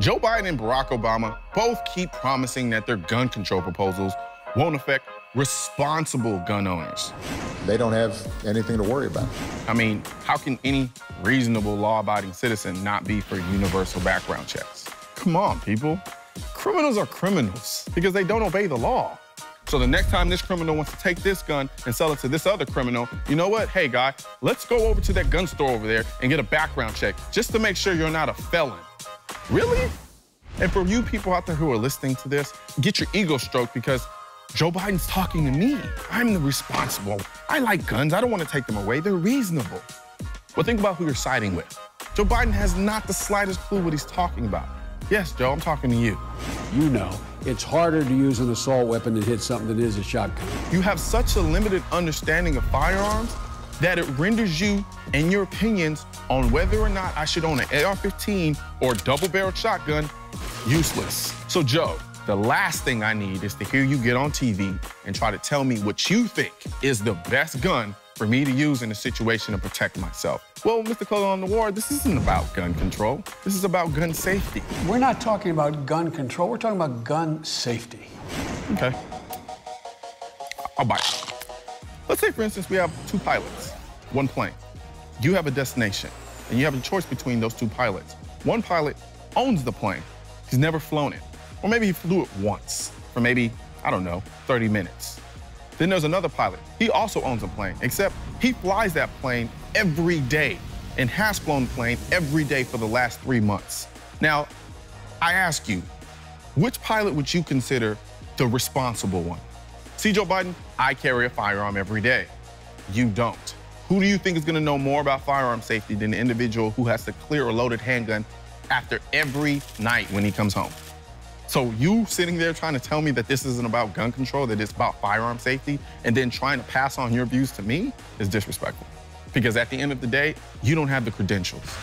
Joe Biden and Barack Obama both keep promising that their gun control proposals won't affect responsible gun owners. They don't have anything to worry about. I mean, how can any reasonable law abiding citizen not be for universal background checks? Come on, people. Criminals are criminals because they don't obey the law. So the next time this criminal wants to take this gun and sell it to this other criminal, you know what? Hey, guy, let's go over to that gun store over there and get a background check just to make sure you're not a felon. Really? And for you people out there who are listening to this, get your ego stroked because Joe Biden's talking to me. I'm the responsible. I like guns. I don't want to take them away. They're reasonable. Well, think about who you're siding with. Joe Biden has not the slightest clue what he's talking about. Yes, Joe, I'm talking to you. You know, it's harder to use an assault weapon to hit something than it is a shotgun. You have such a limited understanding of firearms that it renders you and your opinions on whether or not I should own an AR-15 or double-barreled shotgun useless. So, Joe, the last thing I need is to hear you get on TV and try to tell me what you think is the best gun for me to use in a situation to protect myself. Well, Mr. Colion Noir, this isn't about gun control. This is about gun safety. We're not talking about gun control. We're talking about gun safety. Okay. I'll buy it. Let's say, for instance, we have two pilots, one plane. You have a destination, and you have a choice between those two pilots. One pilot owns the plane. He's never flown it. Or maybe he flew it once for maybe, I don't know, 30 minutes. Then there's another pilot. He also owns a plane, except he flies that plane every day and has flown the plane every day for the last three months. Now, I ask you, which pilot would you consider the responsible one? See, Joe Biden, I carry a firearm every day. You don't. Who do you think is gonna know more about firearm safety than the individual who has to clear a loaded handgun after every night when he comes home? So you sitting there trying to tell me that this isn't about gun control, that it's about firearm safety, and then trying to pass on your views to me is disrespectful. Because at the end of the day, you don't have the credentials.